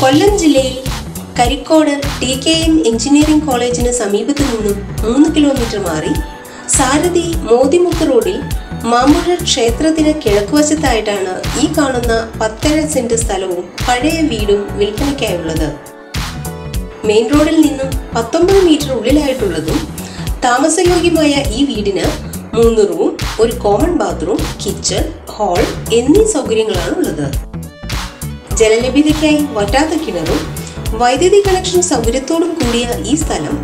കൊല്ലം ജില്ലയിൽ Karikode T K N engineering കോളേജിന് സമീപത്തു നിന്നും മൂന്ന് കിലോമീറ്റർ മാറി സാരഥി മോദിമുക്ക് റോഡിൽ മാമുഴ ക്ഷേത്രത്തിന് കിഴക്കുവശത്തായിട്ടാണ് ഈ കാണുന്ന പത്തര സെന്റ് സ്ഥലവും പഴയ വീടും വിൽപ്പനയ്ക്കായുള്ളത്. മെയിൻ റോഡിൽ നിന്നും പത്തൊമ്പത് മീറ്റർ ഉള്ളിലായിട്ടുള്ളതും താമസയോഗ്യമായ ഈ വീടിന് മൂന്ന് റൂം ഒരു കോമൺ ബാത്റൂം കിച്ചൺ ഹാൾ എന്നീ സൗകര്യങ്ങളാണ് ഉള്ളത് ജലലഭ്യതയ്ക്കായി വറ്റാത്ത കിണറും വൈദ്യുതി കണക്ഷൻ സൗകര്യത്തോടും കൂടിയ ഈ സ്ഥലം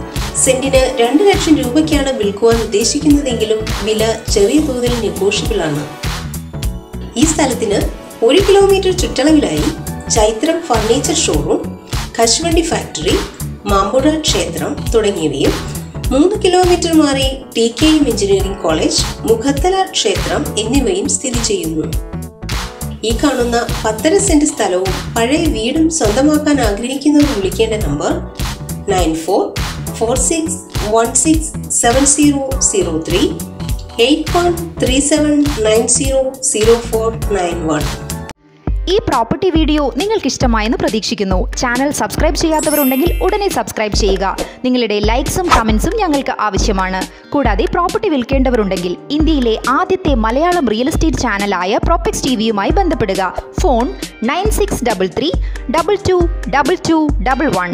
സെന്റിന് രണ്ട് ലക്ഷം രൂപയ്ക്കാണ് വിൽക്കുവാൻ ഉദ്ദേശിക്കുന്നതെങ്കിലും വില ചെറിയ തോതിൽ നെഗോഷ്യബിൾ ആണ്. ഈ സ്ഥലത്തിന് ഒരു കിലോമീറ്റർ ചുറ്റളവിലായി ചൈത്രം ഫർണിച്ചർ ഷോറൂം കശുവണ്ടി ഫാക്ടറി മാമ്പുഴ ക്ഷേത്രം തുടങ്ങിയവയും മൂന്ന് കിലോമീറ്റർ മാറി T K M engineering college Mukhathala ക്ഷേത്രം എന്നിവയും സ്ഥിതി ചെയ്യുന്നു. ഈ കാണുന്ന പത്തര സെന്റ് സ്ഥലവും പഴയ വീടും സ്വന്തമാക്കാൻ ആഗ്രഹിക്കുന്നവർ വിളിക്കേണ്ട number nine four four six one six seven zero zero three eight one three seven nine zero zero four nine one. ഈ പ്രോപ്പർട്ടി വീഡിയോ നിങ്ങൾക്ക് ഇഷ്ടമായെന്ന് പ്രതീക്ഷിക്കുന്നു. ചാനൽ സബ്സ്ക്രൈബ് ചെയ്യാത്തവരുണ്ടെങ്കിൽ ഉടനെ സബ്സ്ക്രൈബ് ചെയ്യുക. നിങ്ങളുടെ ലൈക്സും കമൻസും ഞങ്ങൾക്ക് ആവശ്യമാണ്. കൂടാതെ പ്രോപ്പർട്ടി വിൽക്കേണ്ടവരുണ്ടെങ്കിൽ ഇന്ത്യയിലെ ആദ്യത്തെ മലയാളം റിയൽ എസ്റ്റേറ്റ് ചാനലായ പ്രോപ്പക്സ് ടി വിയുമായി ബന്ധപ്പെടുക. Phone nine six double three double two double two double one